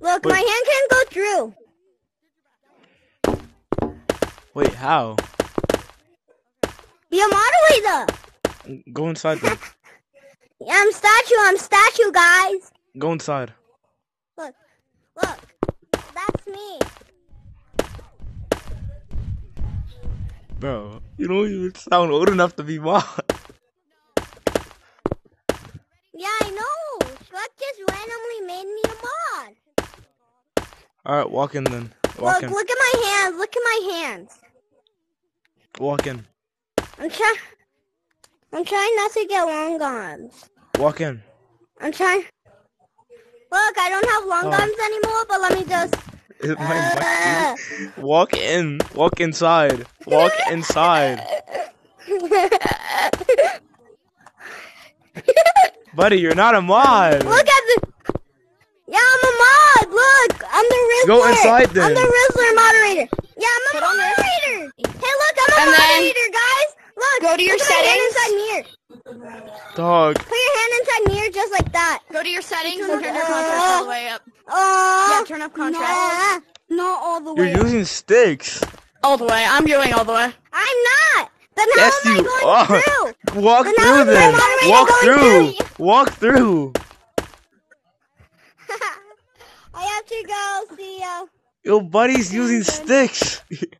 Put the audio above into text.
Look, Wait. my hand can go through. Wait, how? Be a moderator. Go inside then. Yeah, I'm statue. I'm statue, guys. Go inside. Look, look. That's me. Bro, you don't even sound old enough to be mod. Yeah, I know. Shrek just randomly made me a mod. Alright, walk in then. Walk Look, in. look at my hands. Look at my hands. Walk in. I'm trying. I'm trying not to get long arms. Walk in. I'm trying. Look, I don't have long Oh. arms anymore, but let me just. Uh, Walk in. Walk inside. Walk inside. Buddy, you're not a mod. Look at the. Yeah, I'm a mod. Look, I'm the Rizzler. Go inside then. I'm the Rizzler moderator. Yeah, I'm a Put moderator. Hey, look, I'm a And then moderator, guys. Look. go to your put my hand settings. inside mirror. Dog. Put your hand inside mirror just like that. Go to your settings and turn your up- contrast all the way up. Oh. Yeah, turn up contrast. Nah, not all the way. You're using sticks. All the way. I'm doing all the way. I'm not. Then how Yes, am I going are. through? Walk Then how through is my then. Walk through. through? Walk through. To go. See ya. Your buddy's using sticks.